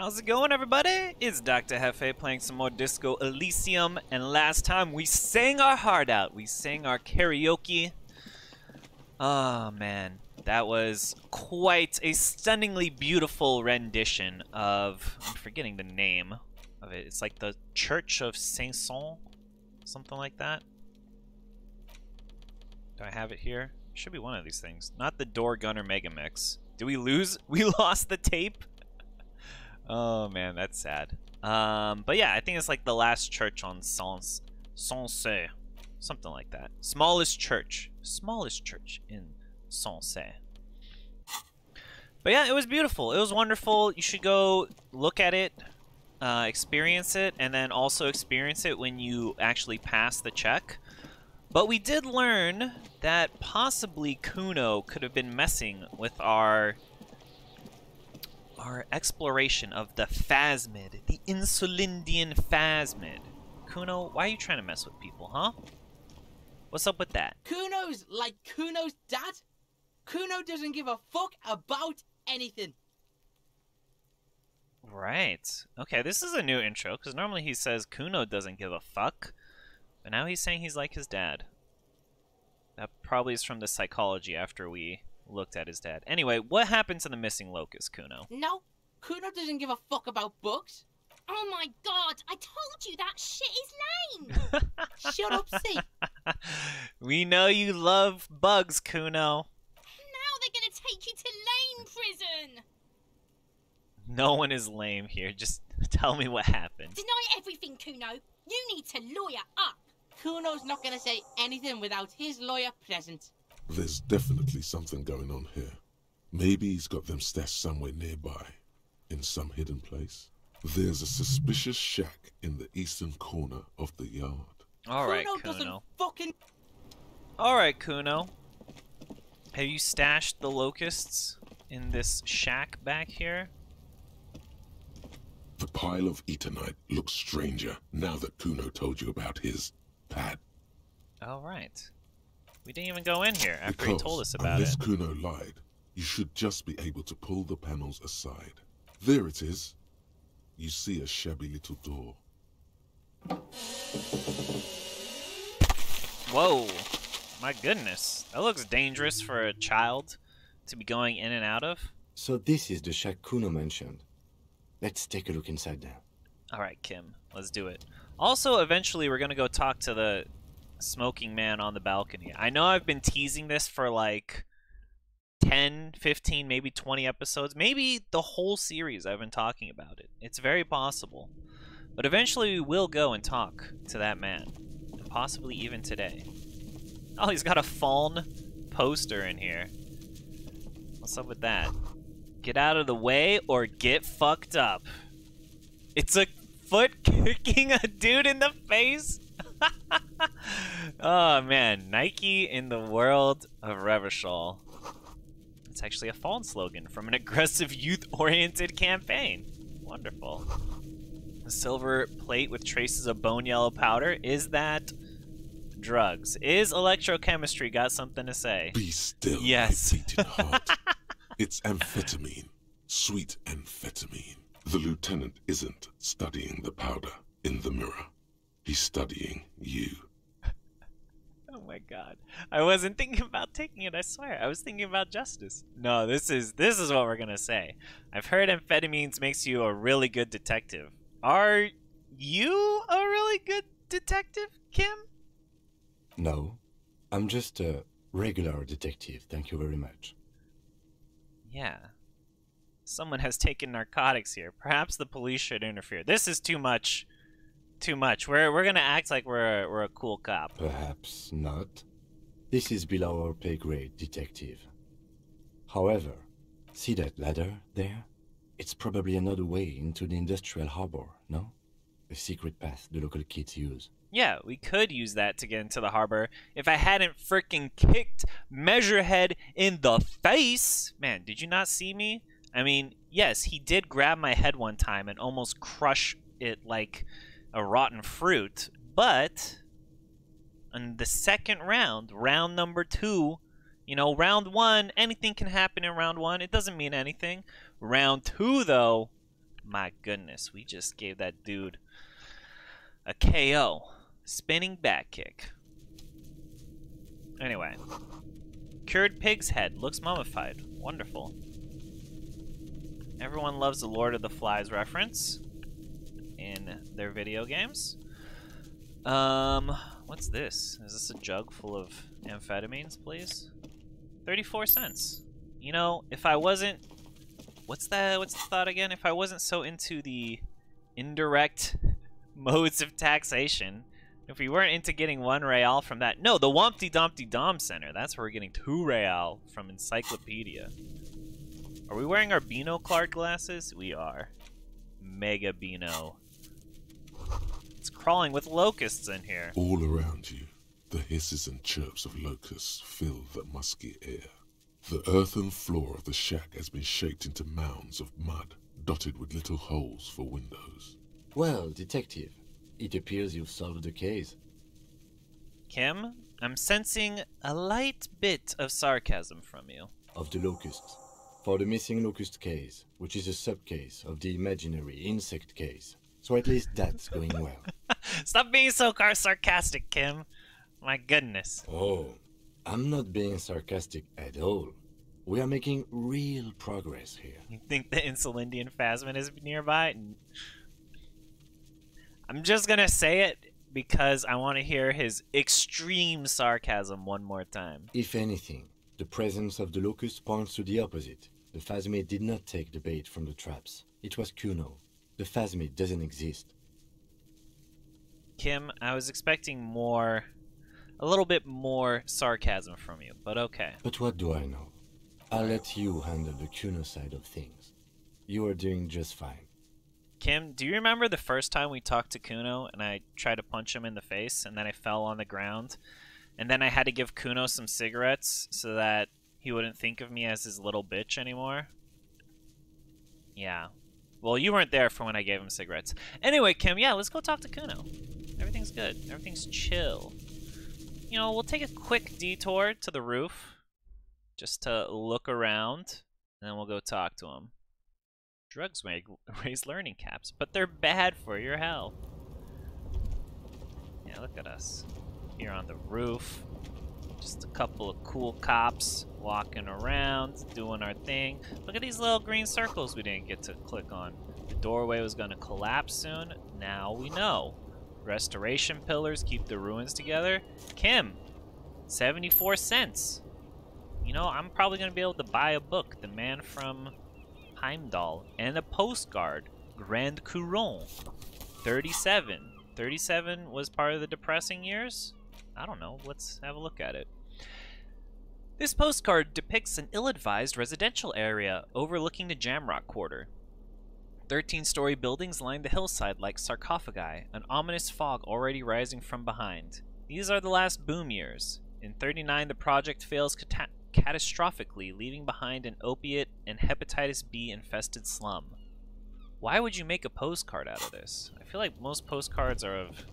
How's it going, everybody? It's Dr. Jefe playing some more Disco Elysium, and last time we sang our heart out. We sang our karaoke. Oh, man. That was quite a stunningly beautiful rendition of... I'm forgetting the name of it. It's like the Church of Saint-Saëns? Something like that. Do I have it here? Should be one of these things. Not the Door Gunner Megamix. Do we lose? We lost the tape? Oh man, that's sad. Um, but yeah, I think it's like the last church on Sans Sancerre. Something like that. Smallest church. Smallest church in Sancerre. But yeah, it was beautiful. It was wonderful. You should go look at it, uh, experience it, and then also experience it when you actually pass the check. But we did learn that possibly Cuno could have been messing with our our exploration of the Phasmid, the Insulindian Phasmid. Cuno, why are you trying to mess with people, huh? What's up with that? Cuno's like Cuno's dad? Cuno doesn't give a fuck about anything. Right. Okay, this is a new intro, because normally he says Cuno doesn't give a fuck. But now he's saying he's like his dad. That probably is from the psychology after we looked at his dad. Anyway, what happened to the missing locust, Cuno? No, Cuno doesn't give a fuck about books. Oh my god, I told you that shit is lame! Shut up, C. we know you love bugs, Cuno. Now they're gonna take you to lame prison! No one is lame here. Just tell me what happened. Deny everything, Cuno. You need to lawyer up. Cuno's not gonna say anything without his lawyer present. There's definitely something going on here. Maybe he's got them stashed somewhere nearby, in some hidden place. There's a suspicious shack in the eastern corner of the yard. All right, Cuno Cuno. fucking. All right, Cuno. Have you stashed the locusts in this shack back here? The pile of Eternite looks stranger now that Cuno told you about his pad. All right. We didn't even go in here after because he told us about unless it. Cuno lied, you should just be able to pull the panels aside. There it is. You see a shabby little door. Whoa. My goodness. That looks dangerous for a child to be going in and out of. So this is the shack Cuno mentioned. Let's take a look inside there. All right, Kim. Let's do it. Also, eventually, we're going to go talk to the smoking man on the balcony. I know I've been teasing this for like 10, 15, maybe 20 episodes. Maybe the whole series I've been talking about it. It's very possible. But eventually, we will go and talk to that man. And possibly even today. Oh, he's got a FALN poster in here. What's up with that? Get out of the way or get fucked up. It's a foot kicking a dude in the face. oh man, Nike in the world of Revachol. It's actually a FALN slogan from an aggressive youth-oriented campaign. Wonderful. A silver plate with traces of bone yellow powder. Is that drugs? Is electrochemistry got something to say? Be still, Yes. it's amphetamine. Sweet amphetamine. The lieutenant isn't studying the powder in the mirror. He's studying you. Oh my god. I wasn't thinking about taking it, I swear. I was thinking about justice. No, this is this is what we're gonna say. I've heard amphetamines makes you a really good detective. Are you a really good detective, Kim? No, I'm just a regular detective, thank you very much. Yeah. Someone has taken narcotics here. Perhaps the police should interfere. This is too much. Too much. We're we're gonna act like we're a, we're a cool cop. Perhaps not. This is below our pay grade, detective. However, see that ladder there? It's probably another way into the industrial harbor, no? A secret path the local kids use. Yeah, we could use that to get into the harbor if I hadn't freaking kicked Measurehead in the face. Man, did you not see me? I mean, yes, he did grab my head one time and almost crush it like a rotten fruit, but in the second round, round number two, you know, round one, anything can happen in round one. It doesn't mean anything. Round two, though, My goodness, we just gave that dude a KO. Spinning back kick. Anyway. Cured pig's head. Looks mummified. Wonderful. Everyone loves the Lord of the Flies reference in their video games. Um, what's this? Is this a jug full of amphetamines, please? 34 cents. You know, if I wasn't what's that what's the thought again? If I wasn't so into the indirect modes of taxation, if we weren't into getting one real from that. No, the Wompty Dompty Dom Center. That's where we're getting two real from Encyclopedia. Are we wearing our Beano Clark glasses? We are. Mega Beano. It's crawling with locusts in here. All around you, the hisses and chirps of locusts fill the musky air. The earthen floor of the shack has been shaped into mounds of mud, dotted with little holes for windows. Well, detective, it appears you've solved the case. Kim, I'm sensing a light bit of sarcasm from you. Of the locusts. For the missing locust case, which is a sub-case of the imaginary insect case. So at least that's going well. Stop being so car sarcastic, Kim. My goodness. Oh, I'm not being sarcastic at all. We are making real progress here. You think the Insulindian Phasmid is nearby? I'm just gonna say it because I want to hear his extreme sarcasm one more time. If anything, the presence of the locust points to the opposite. The Phasmid did not take the bait from the traps. It was Cuno. The Phasmid doesn't exist. Kim, I was expecting more, a little bit more sarcasm from you, but okay. But what do I know? I'll let you handle the Cuno side of things. You are doing just fine. Kim, do you remember the first time we talked to Cuno and I tried to punch him in the face and then I fell on the ground? And then I had to give Cuno some cigarettes so that he wouldn't think of me as his little bitch anymore? Yeah. Well, you weren't there for when I gave him cigarettes. Anyway, Kim, yeah, let's go talk to Cuno. Everything's good. Everything's chill. You know, we'll take a quick detour to the roof just to look around, and then we'll go talk to him. Drugs may raise learning caps, but they're bad for your health. Yeah, look at us. Here on the roof. Just a couple of cool cops walking around, doing our thing. Look at these little green circles we didn't get to click on. The doorway was going to collapse soon. Now we know. Restoration pillars keep the ruins together. Kim, 74 cents. You know, I'm probably going to be able to buy a book, The Man from Hjelmdall, and a postcard, Grand Couronne, 37. 37 was part of the depressing years? I don't know. Let's have a look at it. This postcard depicts an ill-advised residential area overlooking the Jamrock Quarter. 13-story buildings line the hillside like sarcophagi, an ominous fog already rising from behind. These are the last boom years. In 39, the project fails cata catastrophically, leaving behind an opiate and hepatitis B infested slum. Why would you make a postcard out of this? I feel like most postcards are of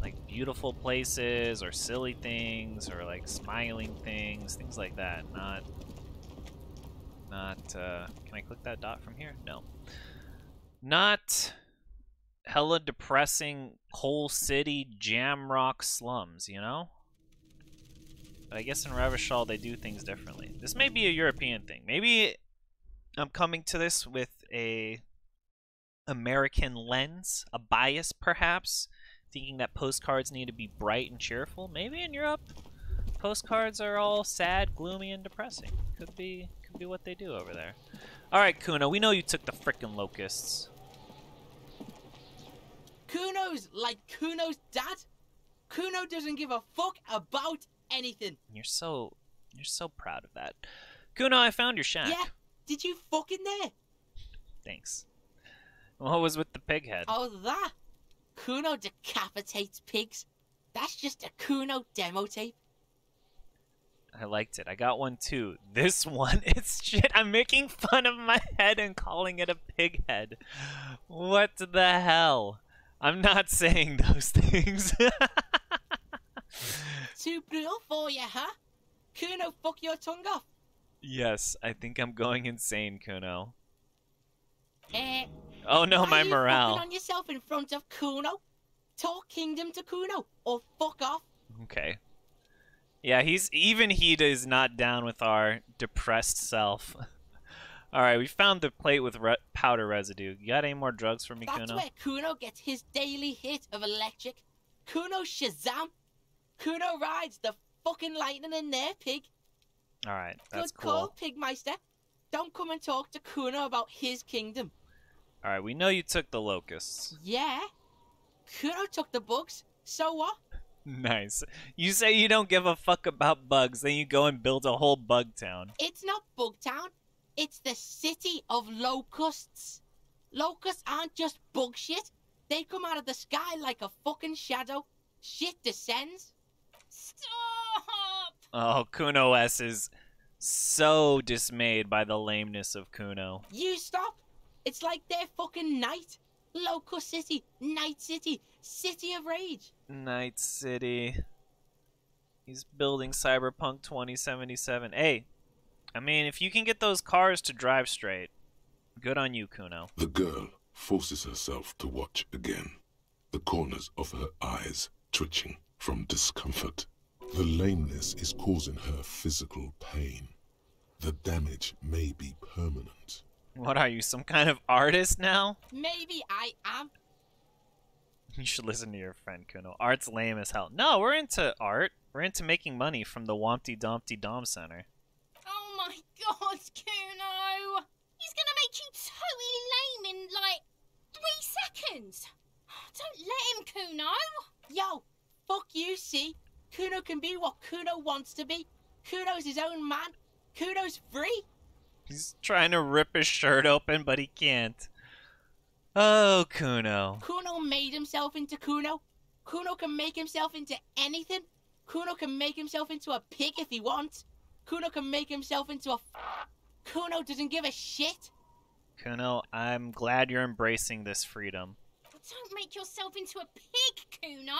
like beautiful places or silly things or like smiling things, things like that. Not, not, uh, can I click that dot from here? No. Not hella depressing coal city jamrock slums, you know? But I guess in Revachol they do things differently. This may be a European thing. Maybe I'm coming to this with a American lens, a bias perhaps, thinking that postcards need to be bright and cheerful. Maybe in Europe, postcards are all sad, gloomy, and depressing. Could be, could be what they do over there. All right, Cuno, we know you took the frickin' locusts. Cuno's like Cuno's dad. Cuno doesn't give a fuck about anything. You're so, you're so proud of that. Cuno, I found your shack. Yeah, did you fuck in there? Thanks. What was with the pig head? Oh, that. Cuno decapitates pigs. That's just a Cuno demo tape. I liked it. I got one too. This one, it's shit. I'm making fun of my head and calling it a pig head. What the hell? I'm not saying those things. Too brutal for you, huh? Cuno, fuck your tongue off. yes, I think I'm going insane, Cuno. Eh, Oh no, Why my morale. on yourself in front of Cuno. Talk kingdom to Cuno, or fuck off. Okay. Yeah, he's even he is not down with our depressed self. All right, we found the plate with re- powder residue. You got any more drugs for me, That's Cuno? where Cuno gets his daily hit of electric. Cuno Shazam. Cuno rides the fucking lightning in there, pig. All right, that's Good cool. call, Pigmeister. Don't come and talk to Cuno about his kingdom. All right, we know you took the locusts. Yeah. Cuno took the bugs. So what? Nice. You say you don't give a fuck about bugs, then you go and build a whole bug town. It's not bug town. It's the city of locusts. Locusts aren't just bug shit. They come out of the sky like a fucking shadow. Shit descends. Stop! Oh, Cunoesse is so dismayed by the lameness of Cuno. You stop. It's like their fucking night. Locust City, Night City, City of Rage. Night City. He's building Cyberpunk 2077. Hey, I mean, if you can get those cars to drive straight, good on you, Cuno. The girl forces herself to watch again, the corners of her eyes twitching from discomfort. The lameness is causing her physical pain. The damage may be permanent. What are you, some kind of artist now? Maybe I am. You should listen to your friend Cuno. Art's lame as hell. No, we're into art. We're into making money from the Wompty Dompty Dom Center. Oh my god, Cuno! He's gonna make you totally lame in like three seconds. Don't let him, Cuno. Yo, fuck you, see? Cuno can be what Cuno wants to be. Cuno's his own man. Cuno's free. He's trying to rip his shirt open, but he can't. Oh, Cuno. Cuno made himself into Cuno. Cuno can make himself into anything. Cuno can make himself into a pig if he wants. Cuno can make himself into a. Cuno doesn't give a shit. Cuno, I'm glad you're embracing this freedom. Don't make yourself into a pig, Cuno.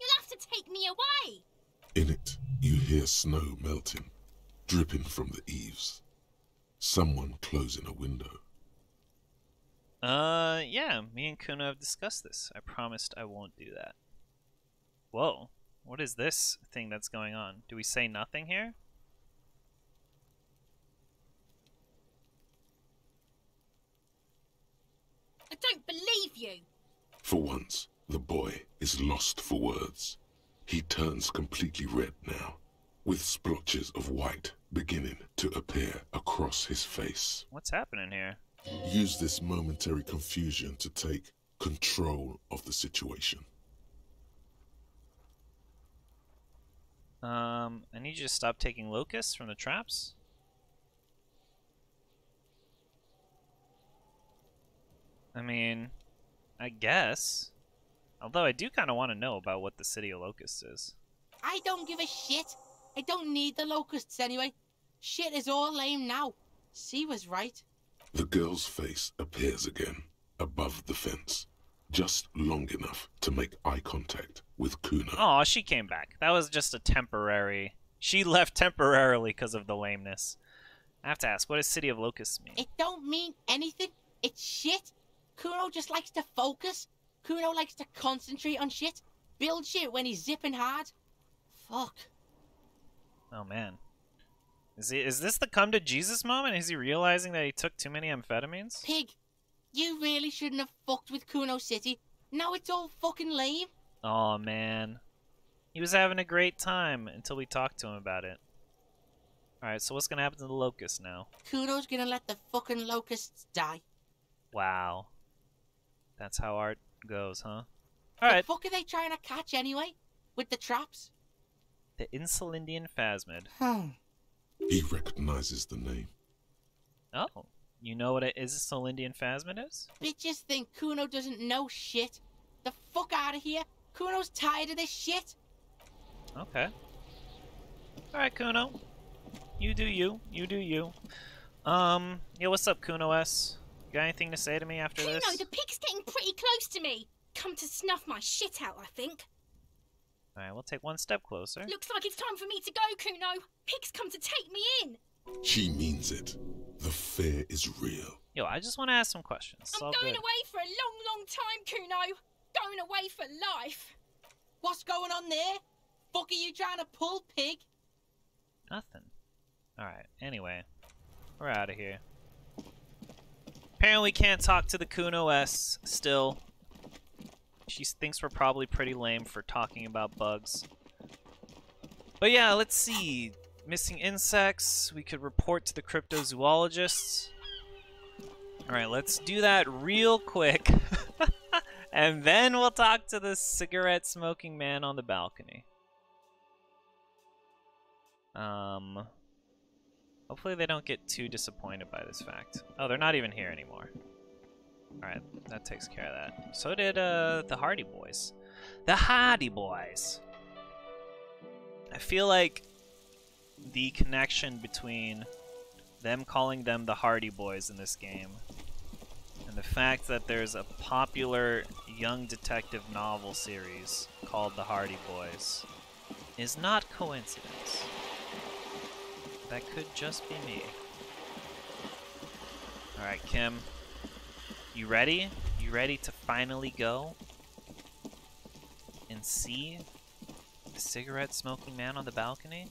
You'll have to take me away. In it, you hear snow melting, dripping from the eaves. Someone closing a window. Uh, yeah, me and Cuno have discussed this. I promised I won't do that. Whoa, what is this thing that's going on? Do we say nothing here? I don't believe you. For once, the boy is lost for words. He turns completely red now, with splotches of white beginning to appear across his face. What's happening here? Use this momentary confusion to take control of the situation. Um, I need you to stop taking locusts from the traps. I mean, I guess. Although I do kind of want to know about what the city of locusts is. I don't give a shit. I don't need the locusts anyway. Shit is all lame now. She was right. The girl's face appears again, above the fence, just long enough to make eye contact with Cuno. Oh, she came back. That was just a temporary. She left temporarily because of the lameness. I have to ask, what does City of Locusts mean? It don't mean anything. It's shit. Cuno just likes to focus. Cuno likes to concentrate on shit. Build shit when he's zipping hard. Fuck. Oh man, is he? Is this the come to Jesus moment? Is he realizing that he took too many amphetamines? Pig, you really shouldn't have fucked with Cuno City. Now it's all fucking lame. Oh man, he was having a great time until we talked to him about it. All right, so what's gonna happen to the locust now? Cuno's gonna let the fucking locusts die. Wow, that's how art goes, huh? All the fuck are they trying to catch anyway? With the traps? The Insulindian Phasmid. Hmm. He recognizes the name. Oh, you know what an Insulindian Phasmid is? Bitches think Cuno doesn't know shit. The fuck out of here. Cuno's tired of this shit. Okay. All right, Cuno. You do you. You do you. Um, yo, what's up, Cunoesse? You got anything to say to me after Cuno, this? the pig's getting pretty close to me. Come to snuff my shit out, I think. All right, we'll take one step closer. Looks like it's time for me to go, Cuno. Pig's come to take me in. She means it. The fear is real. Yo, I just want to ask some questions. I'm going good. away for a long, long time, Cuno. Going away for life. What's going on there? Fuck are you trying to pull, pig? Nothing. Alright, anyway. We're out of here. Apparently we can't talk to the Cunoesse still. She thinks we're probably pretty lame for talking about bugs. But yeah, let's see. Missing insects. We could report to the cryptozoologists. Alright, let's do that real quick. and then we'll talk to the cigarette smoking man on the balcony. Um, hopefully they don't get too disappointed by this fact. Oh, they're not even here anymore. Alright, that takes care of that. So did uh, the Hardy Boys. The Hardy Boys! I feel like the connection between them calling them the Hardy Boys in this game and the fact that there's a popular young detective novel series called The Hardy Boys is not coincidence. That could just be me. Alright, Kim. You ready? You ready to finally go and see the cigarette smoking man on the balcony?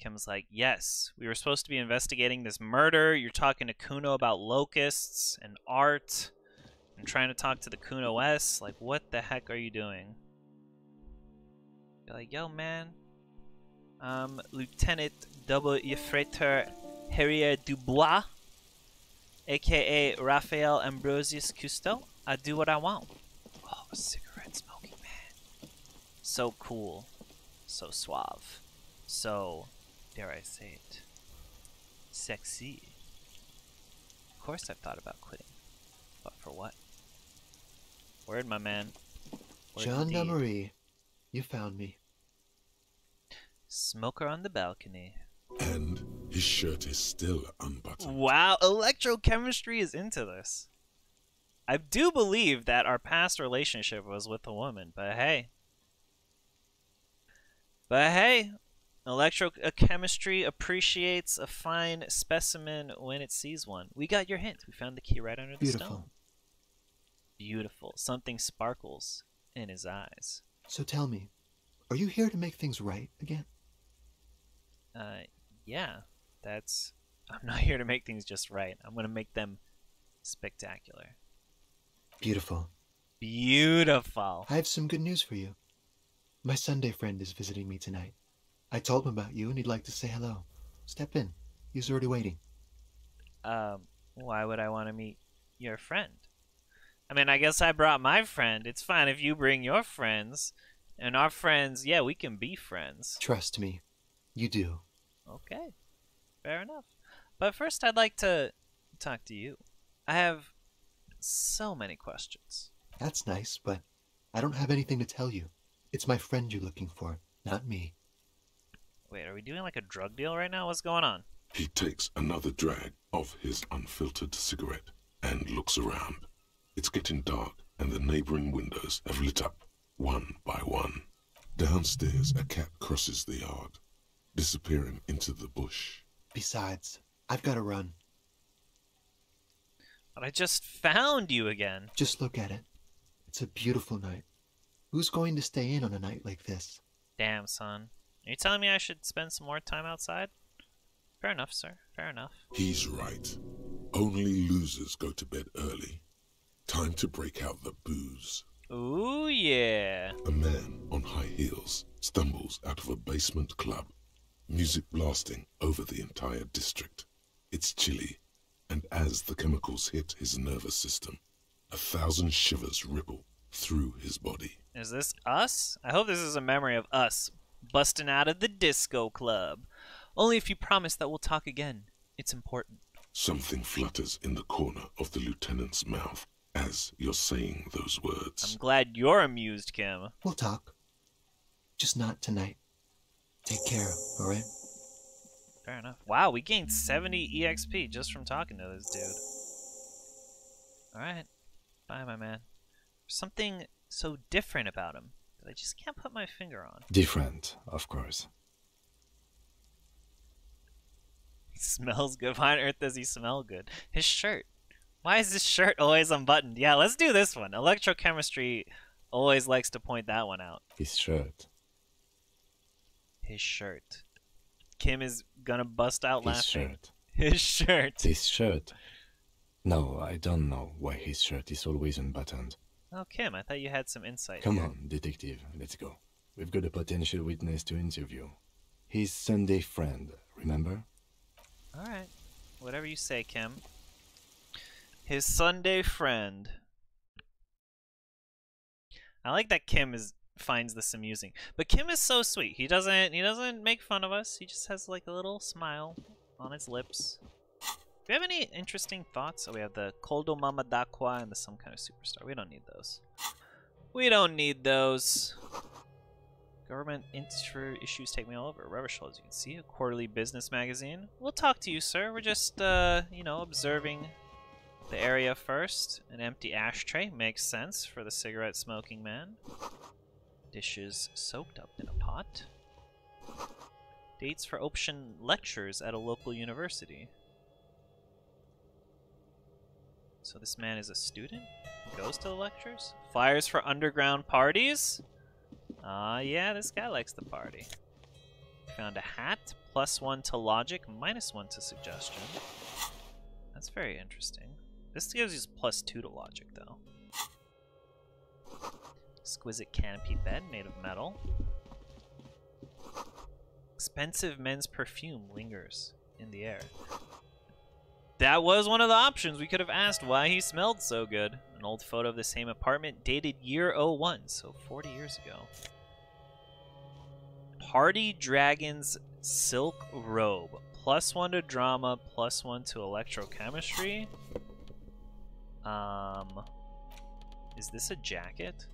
Kim's like, yes, we were supposed to be investigating this murder. You're talking to Cuno about locusts and art and trying to talk to the Cunoesse. Like, what the heck are you doing? You're like, yo, man, um, Lieutenant Double Yefreitor Harrier Du Bois, aka Raphael Ambrosius Costeau. I do what I want. Oh, cigarette smoking man. So cool. So suave. So, dare I say it, sexy. Of course I've thought about quitting. But for what? Word, my man. Word Jean indeed. Marie, you found me. Smoker on the balcony. And his shirt is still unbuttoned. Wow, electrochemistry is into this. I do believe that our past relationship was with a woman, but hey. But hey, electrochemistry appreciates a fine specimen when it sees one. We got your hint. We found the key right under the Beautiful. stone. Beautiful. Something sparkles in his eyes. So tell me, are you here to make things right again? Uh, yeah, that's. I'm not here to make things just right. I'm gonna make them spectacular. Beautiful. Beautiful. I have some good news for you. My Sunday friend is visiting me tonight. I told him about you and he'd like to say hello. Step in. He's already waiting. Um, why would I want to meet your friend? I mean, I guess I brought my friend. It's fine if you bring your friends. And our friends, yeah, we can be friends. Trust me, you do. Okay, fair enough. But first, I'd like to talk to you. I have so many questions. That's nice, but I don't have anything to tell you. It's my friend you're looking for, not me. Wait, are we doing like a drug deal right now? What's going on? He takes another drag of his unfiltered cigarette and looks around. It's getting dark, and the neighboring windows have lit up, one by one. Downstairs, a cat crosses the yard, disappearing into the bush. Besides, I've got to run. But I just found you again. Just look at it. It's a beautiful night. Who's going to stay in on a night like this? Damn, son. Are you telling me I should spend some more time outside? Fair enough, sir. Fair enough. He's right. Only losers go to bed early. Time to break out the booze. Ooh, yeah. A man on high heels stumbles out of a basement club, music blasting over the entire district. It's chilly, and as the chemicals hit his nervous system, a thousand shivers ripple through his body. Is this us? I hope this is a memory of us busting out of the disco club. Only if you promise that we'll talk again. It's important. Something flutters in the corner of the lieutenant's mouth as you're saying those words. I'm glad you're amused, Kim. We'll talk. Just not tonight. Take care, alright? Fair enough. Wow, we gained 70 EXP just from talking to this dude. Alright. Bye, my man. Something so different about him that I just can't put my finger on. Different, of course. He smells good. Why on earth does he smell good? His shirt. Why is his shirt always unbuttoned? Yeah, let's do this one. Electrochemistry always likes to point that one out. His shirt. His shirt. Kim is gonna bust out His laughing. shirt. His shirt. His shirt. No, I don't know why his shirt is always unbuttoned. Oh, Kim, I thought you had some insight. Come here. on, detective, let's go. We've got a potential witness to interview. His Sunday friend, remember? All right. Whatever you say, Kim. His Sunday friend. I like that Kim is finds this amusing. But Kim is so sweet. He doesn't he doesn't make fun of us. He just has like a little smile on his lips. Do we have any interesting thoughts? Oh, we have the Koldo Mama Dakwa and the some kind of superstar. We don't need those. We don't need those. Government issues take me all over. Rubber Show, as you can see, a quarterly business magazine. We'll talk to you, sir. We're just, uh, you know, observing the area first. An empty ashtray makes sense for the cigarette smoking man. Dishes soaked up in a pot. Dates for option lectures at a local university. So this man is a student? Goes to the lectures? Flyers for underground parties? Ah, yeah, this guy likes to party. Found a hat, plus one to logic, minus one to suggestion. That's very interesting. This gives you plus two to logic, though. Exquisite canopy bed made of metal. Expensive men's perfume lingers in the air. That was one of the options. We could have asked why he smelled so good. An old photo of the same apartment dated year 01, so 40 years ago. Party Dragon's Silk Robe. Plus one to drama, plus one to electrochemistry. Um, is this a jacket?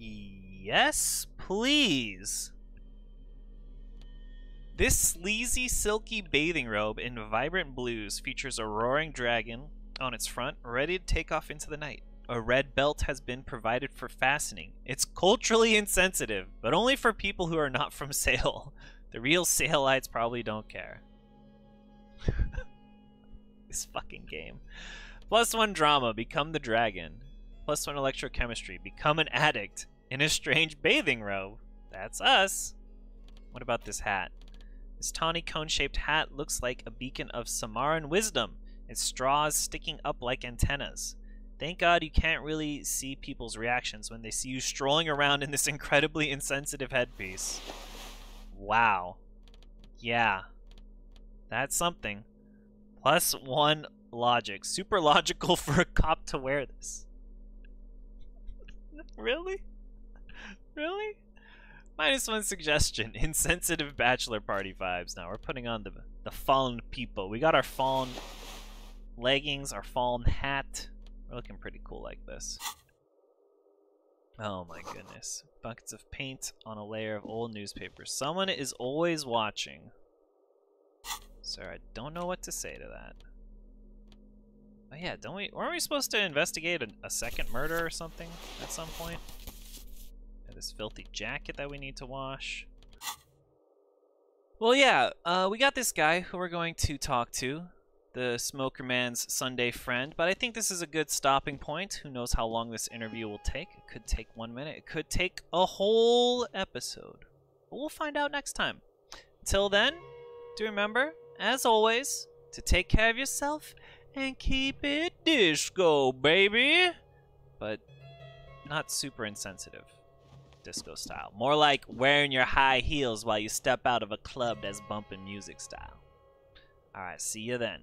Yes, please. This sleazy, silky bathing robe in vibrant blues features a roaring dragon on its front, ready to take off into the night. A red belt has been provided for fastening. It's culturally insensitive, but only for people who are not from Seol. The real Seolites probably don't care. this fucking game. Plus one drama, become the dragon. Plus one electrochemistry, become an addict in a strange bathing robe. That's us. What about this hat? This tawny cone-shaped hat looks like a beacon of Samaran wisdom. Its straws sticking up like antennas. Thank God you can't really see people's reactions when they see you strolling around in this incredibly insensitive headpiece. Wow. Yeah. That's something. Plus one logic. Super logical for a cop to wear this. Really? Really? Minus one suggestion. Insensitive bachelor party vibes. Now we're putting on the the fallen people. We got our fallen leggings, our fallen hat. We're looking pretty cool like this. Oh my goodness. Buckets of paint on a layer of old newspaper. Someone is always watching. Sir, I don't know what to say to that. Yeah, don't we weren't we supposed to investigate a, a second murder or something at some point? This filthy jacket that we need to wash. Well yeah, uh, we got this guy who we're going to talk to the Smoker Man's Sunday friend, but I think this is a good stopping point. Who knows how long this interview will take? It could take one minute, it could take a whole episode. But we'll find out next time. Till then, do remember, as always, to take care of yourself and keep it disco, baby! But not super insensitive disco style. More like wearing your high heels while you step out of a club that's bumping music style. Alright, see you then.